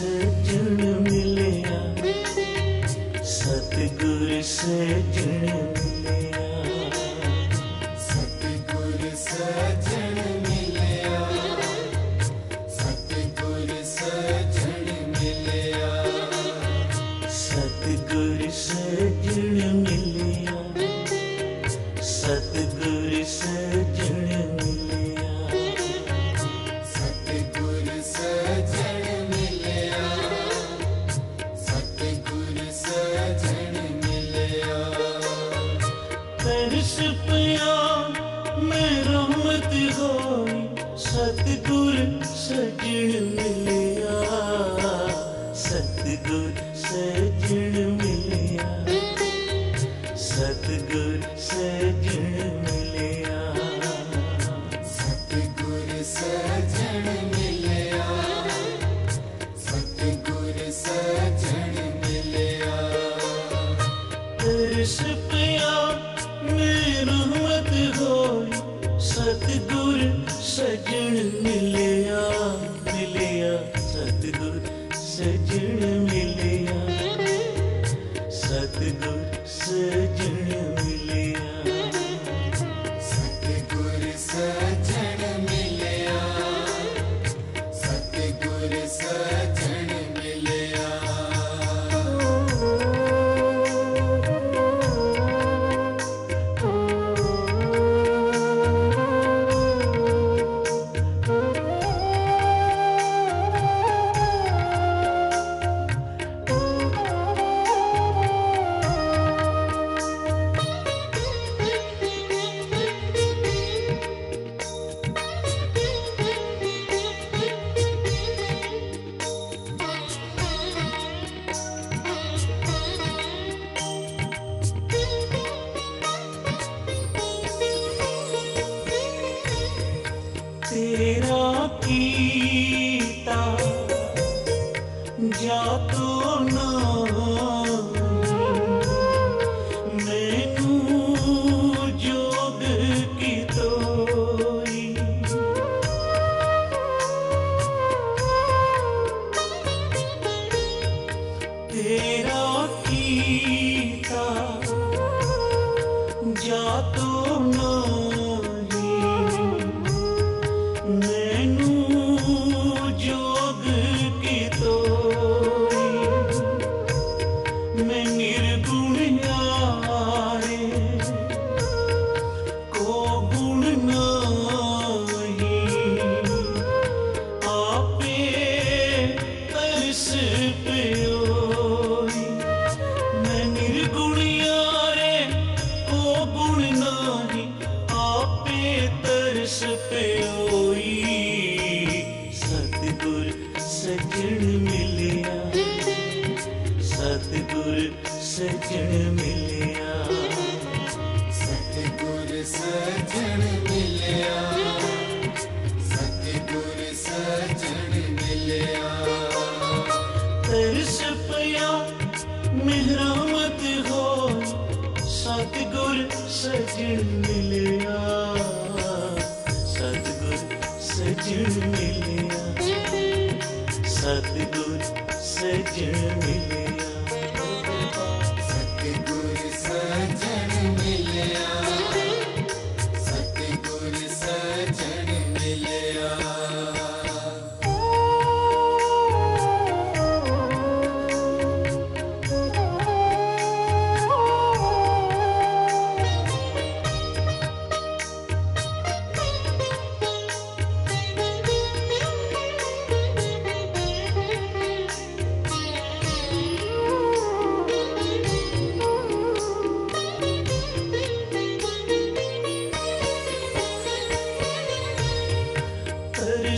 सजन मिलया सतगुर सजन मिलया। सजन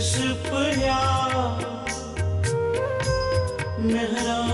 इस पर मेहरा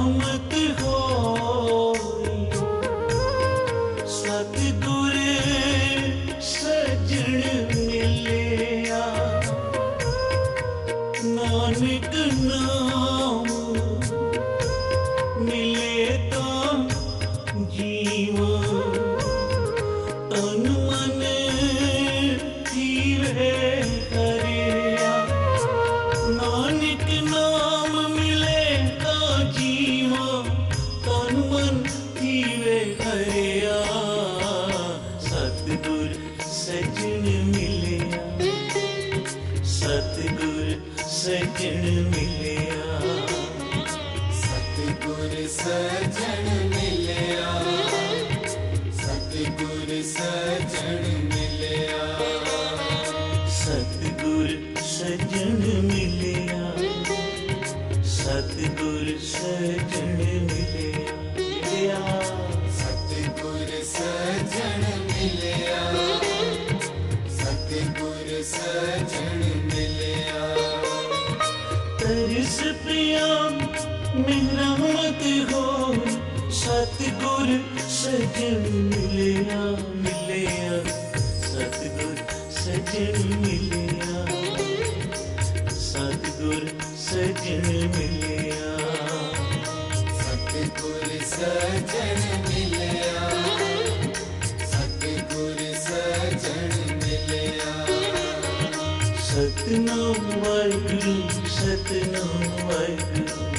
ਸਜਣ ਮਿਲਿਆ। ਸਤਿਗੁਰ ਸਜਣ ਮਿਲਿਆ। ਸਤਿਗੁਰ ਸਜਣ ਮਿਲਿਆ। ਸਤਿਗੁਰ ਸਜਣ सतगुर सजन मिलिया मिलिया। सतगुर सजन मिलिया। सतगुर सजन मिलिया। सतगुर सजन मिलिया। सतगुर सजन मिलिया। सतनाम वाहिगुरु सतनाम वाहिगुरु।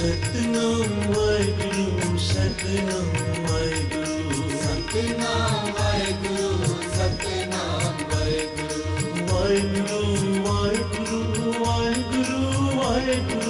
ਸਤਨਾਮ ਵਾਹਿਗੁਰੂ ਸਤਨਾਮ ਵਾਹਿਗੁਰੂ ਸਤਨਾਮ ਵਾਹਿਗੁਰੂ ਸਤਨਾਮ ਵਾਹਿਗੁਰੂ ਵਾਹਿਗੁਰੂ ਵਾਹਿਗੁਰੂ ਵਾਹਿਗੁਰੂ ਵਾਹਿਗੁਰੂ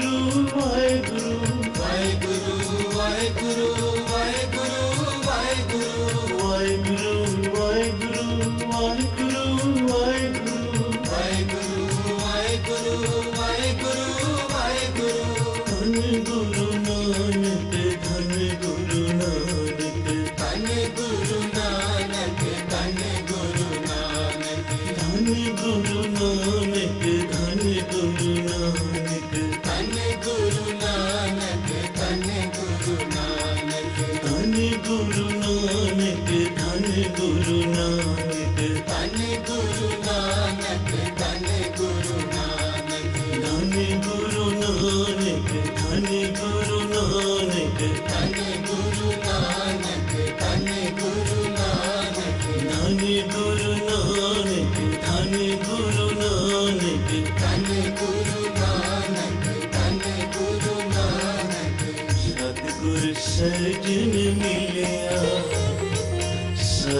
गुरु नानक धन गुरु नानक धन गुरु नानक धन गुरु नानक धन गुरु नानक धन गुरु नानक धन गुरु नानक धन गुरु नानक धन गुरु नानक धन गुरु नानक धन गुरु नानक सतगुर सजन मिलिया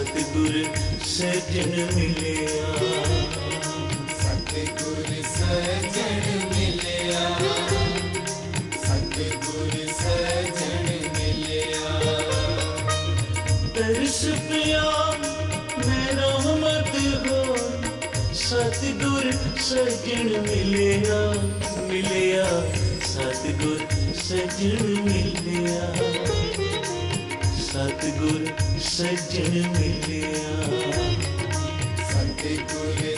सतगुर सजन मिलिया। सतगुर सजन मिलिया। सतगुर सजन मिलिया। पिया मेरा मत हो। सतगुर सजन मिलिया मिलिया। सतगुर सजन मिलिया। सतगुर सजन मिलिया।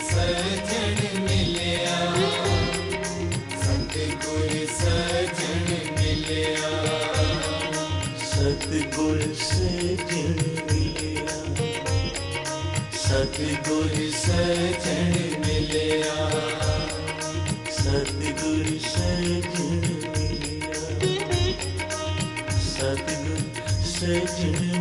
सजन मिलिया। सतगुर सजन सजन मिलिया। सतगुर सतगुर सजन